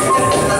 Thank you.